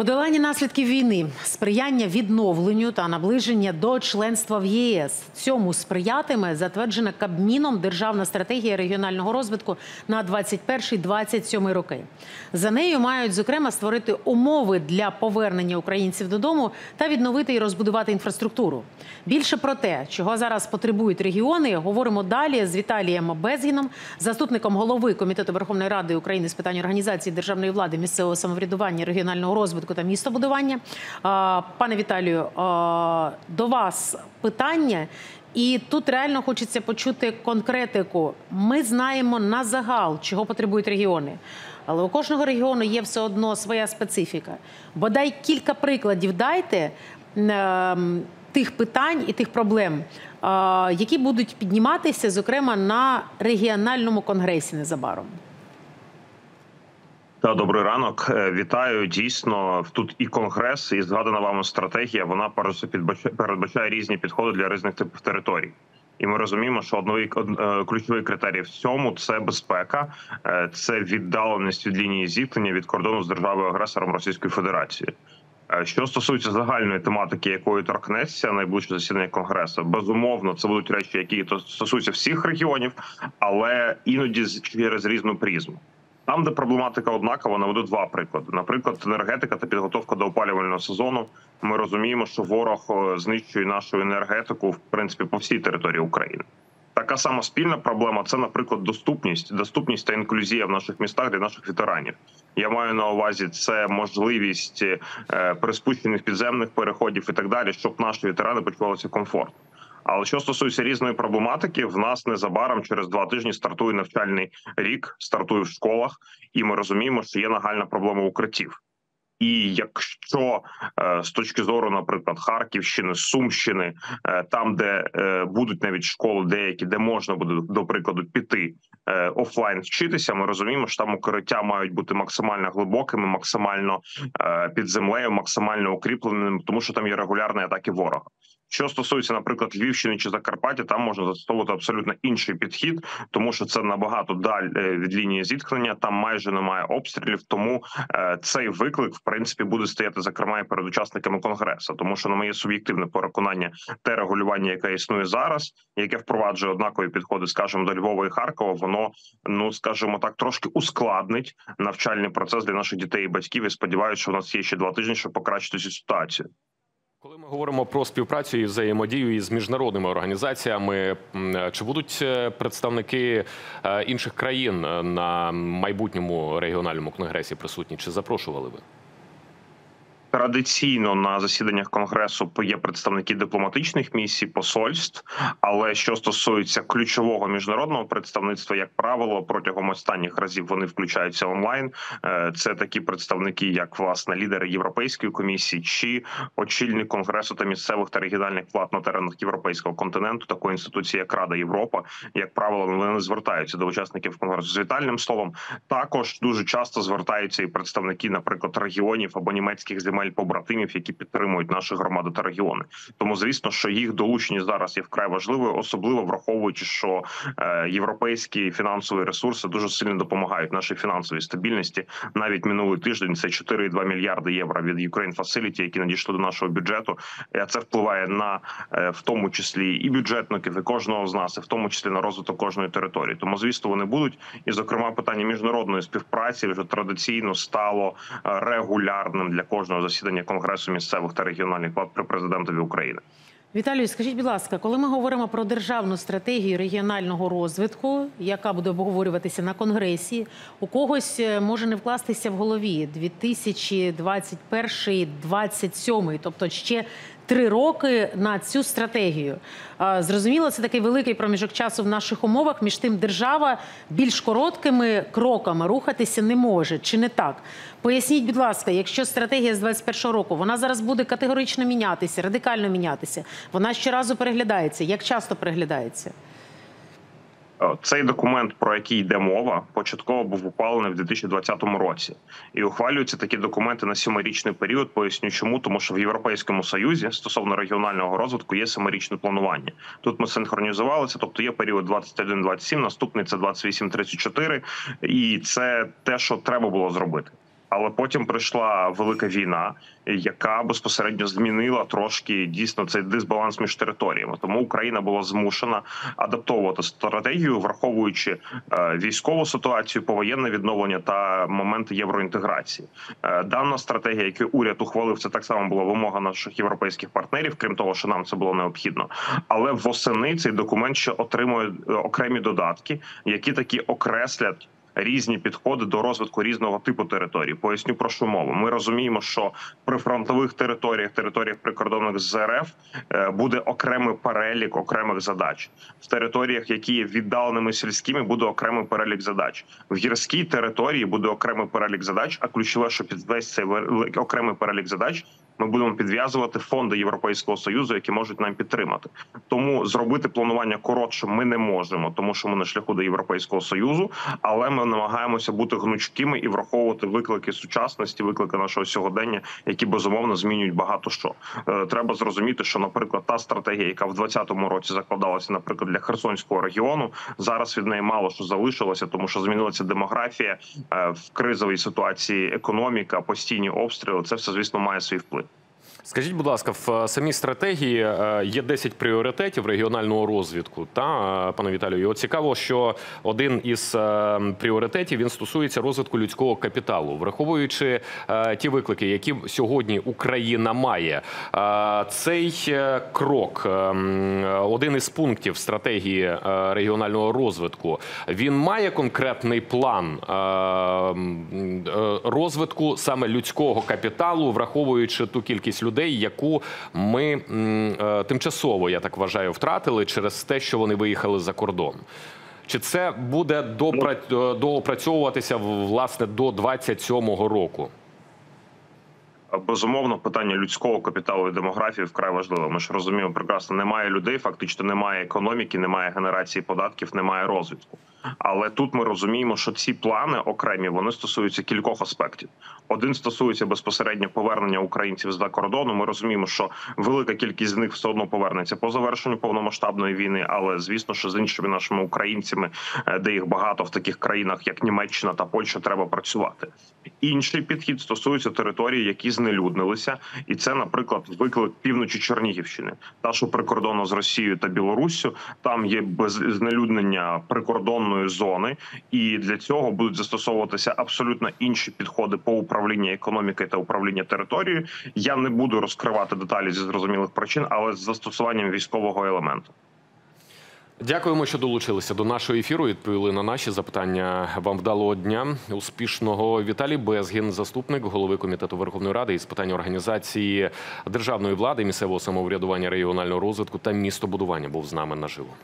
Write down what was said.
Подолання наслідків війни, сприяння відновленню та наближення до членства в ЄС. Цьому сприятиме затверджена Кабміном Державна стратегія регіонального розвитку на 21-27 роки. За нею мають зокрема створити умови для повернення українців додому та відновити і розбудувати інфраструктуру. Більше про те, чого зараз потребують регіони, говоримо далі з Віталієм Безгіном, заступником голови комітету Верховної Ради України з питань організації державної влади, місцевого самоврядування, регіонального розвитку та містобудування. Пане Віталію, до вас питання. І тут реально хочеться почути конкретику. Ми знаємо на загал, чого потребують регіони. Але у кожного регіону є все одно своя специфіка. Бодай кілька прикладів дайте ем, тих питань і тих проблем, які будуть підніматися, зокрема, на регіональному конгресі незабаром. Та добрий ранок. Е, Вітаю. Дійсно, тут і конгрес, і згадана вами стратегія. Вона передбачає різні підходи для різних типів територій. І ми розуміємо, що одновий е, ключовий критерій в цьому це безпека, е, це віддаленість від лінії зіткнення від кордону з державою агресором Російської Федерації. Що стосується загальної тематики, якої торкнеться найближче засідання конгресу, безумовно, це будуть речі, які то стосуються всіх регіонів, але іноді через різну призму. Там, де проблематика однакова, наведу два приклади. Наприклад, енергетика та підготовка до опалювального сезону. Ми розуміємо, що ворог е, знищує нашу енергетику в принципі по всій території України. Така сама спільна проблема це, наприклад, доступність, доступність та інклюзія в наших містах для наших ветеранів. Я маю на увазі це можливість е, приспущених підземних переходів і так далі, щоб наші ветерани почувалися комфортно. Але що стосується різної проблематики, в нас незабаром через два тижні стартує навчальний рік, стартує в школах, і ми розуміємо, що є нагальна проблема укриттів. І якщо е, з точки зору, наприклад, Харківщини, Сумщини, е, там, де е, будуть навіть школи, деякі, де можна буде до прикладу піти офлайн вчитися, ми розуміємо, що там укриття мають бути максимально глибокими, максимально під землею, максимально укріпленими, тому що там є регулярні атаки ворога. Що стосується, наприклад, Львівщини чи Закарпаття, там можна застосовувати абсолютно інший підхід, тому що це набагато даль е, від лінії зіткнення. Там майже немає обстрілів. Тому е, цей виклик, в принципі, буде стояти зокрема і перед учасниками конгресу, тому що на моє суб'єктивне переконання, те регулювання, яке існує зараз, яке впроваджує однакові підходи, скажімо, до Львова і Харкова, воно ну скажімо так, трошки ускладнить навчальний процес для наших дітей і батьків. І сподіваюся, що у нас є ще два тижні, щоб покращити цю ситуацію. Коли ми говоримо про співпрацю і взаємодію із міжнародними організаціями, чи будуть е, представники е, інших країн е, на майбутньому регіональному конгресі присутні? Чи запрошували ви? Традиційно на засіданнях конгресу є представники дипломатичних місій, посольств. Але що стосується ключового міжнародного представництва, як правило, протягом останніх разів вони включаються онлайн. Е, Це такі представники, як власне лідери Європейської комісії чи очільник конгресу та місцевих та регіональних влад на теренах європейського континенту, такої інституції, як Рада Європа, як правило, вони звертаються до учасників конгресу з вітальним словом. Також дуже часто звертаються і представники, наприклад, регіонів або німецьких земель побратимів, які підтримують наші громади та регіони. Тому звісно, що їх долучення зараз є вкрай важливою, особливо враховуючи, що е, європейські фінансові ресурси дуже сильно допомагають нашій фінансовій стабільності. Навіть минулий тиждень це 4,2 мільярди євро від Ukraine Facility, які надійшли до нашого бюджету. Це впливає на е, в тому числі і бюджетників, і кожного з нас, і в тому числі на розвиток кожної території. Тому звісно, вони будуть. І, зокрема, питання міжнародної співпраці вже традиційно стало е, регулярним для кожного засідання конгресу місцевих та регіональних влад при президентові України. Віталію, скажіть, будь ласка, коли ми говоримо про державну стратегію регіонального розвитку, яка буде обговорюватися на конгресі, у когось е, може не вкластися в голові 2021-2027, тобто ще три роки на цю стратегію. Зрозуміло, це такий великий проміжок часу в наших умовах. Між тим, держава більш короткими кроками рухатися не може, чи не так? Поясніть, будь ласка, якщо стратегія з 21 року вона зараз буде категорично мінятися, радикально мінятися, вона щоразу переглядається. Як часто переглядається? Е, Цей документ, про який йде мова, початково був ухвалений в 2020 році, і ухвалюються такі документи на сьомирічний період. Поясню, чому тому, що в Європейському Союзі стосовно регіонального розвитку є семирічне планування. Тут ми синхронізувалися, тобто є період 21-27, наступний це 28-34, і це те, що треба було зробити. Але потім прийшла велика війна, яка безпосередньо змінила трошки дійсно цей дисбаланс між територіями. Тому Україна була змушена адаптовувати стратегію, враховуючи е, військову ситуацію, повоєнне відновлення та моменти євроінтеграції. Е, Дана стратегія, яку уряд ухвалив, це так само була вимога наших європейських партнерів, крім того, що нам це було необхідно. Але восени цей документ ще отримує е, окремі додатки, які такі окреслять. Різні підходи до розвитку різного типу територій. Поясню про що мову. Ми розуміємо, що при фронтових територіях, територіях прикордонних з РФ е, буде окремий перелік окремих задач. В територіях, які є віддаленими сільськими, буде окремий перелік задач. В гірській території буде окремий перелік задач. А ключове, що під весь цей окремий перелік задач ми будемо підв'язувати фонди Європейського союзу, які можуть нам підтримати. Тому зробити планування коротшим ми не можемо, тому що ми на шляху до європейського союзу, але ми намагаємося бути гнучкими і враховувати виклики сучасності, виклики нашого сьогодення, які безумовно змінюють багато що. Е, Треба зрозуміти, що, наприклад, та стратегія, яка в 2020 році закладалася, наприклад, для Херсонського регіону, зараз від неї мало що залишилося, тому що змінилася демографія е, в кризовій ситуації, економіка, постійні обстріли. Це все звісно має свій вплив. Скажіть, будь ласка, в е, самій стратегії е, є 10 пріоритетів регіонального розвитку. Та е, пане Віталію, от цікаво, що один із пріоритетів він стосується розвитку людського капіталу, враховуючи ті виклики, які сьогодні Україна має. Цей крок, один із пунктів стратегії регіонального розвитку, він має конкретний план розвитку саме людського капіталу, враховуючи ту кількість людей, яку ми е, тимчасово, я так вважаю, втратили через те, що вони виїхали за кордон. Чи це буде допра... е, доопрацьовуватися власне до 27-го року? Безумовно, питання людського капіталу і демографії вкрай важливо. Ми ж розуміємо прекрасно, немає людей, фактично немає економіки, немає генерації податків, немає розвитку. Але тут ми розуміємо, що ці плани окремі вони стосуються кількох аспектів. Один стосується безпосередньо повернення українців з-за кордону. Ми розуміємо, що велика кількість з них все одно повернеться по завершенню повномасштабної війни. Але звісно, що з іншими нашими українцями, е, де їх багато в таких країнах, як Німеччина та Польща, треба працювати. Інший підхід стосується територій, які знелюднилися, і це, наприклад, виклик півночі Чернігівщини, та що прикордонно з Росією та Білоруссю. Там є без знелюднення прикордонної зони, і для цього будуть застосовуватися абсолютно інші підходи по управлінню економікою та управління територією. Я не буду розкривати деталі зі зрозумілих причин, але з застосуванням військового елементу. Дякуємо, що долучилися до нашого ефіру. Відповіли на наші запитання. Вам вдалого дня. Успішного Віталій Безгін, заступник голови комітету Верховної Ради із питань організації державної влади, місцевого самоврядування, регіонального розвитку та містобудування, був з нами наживо.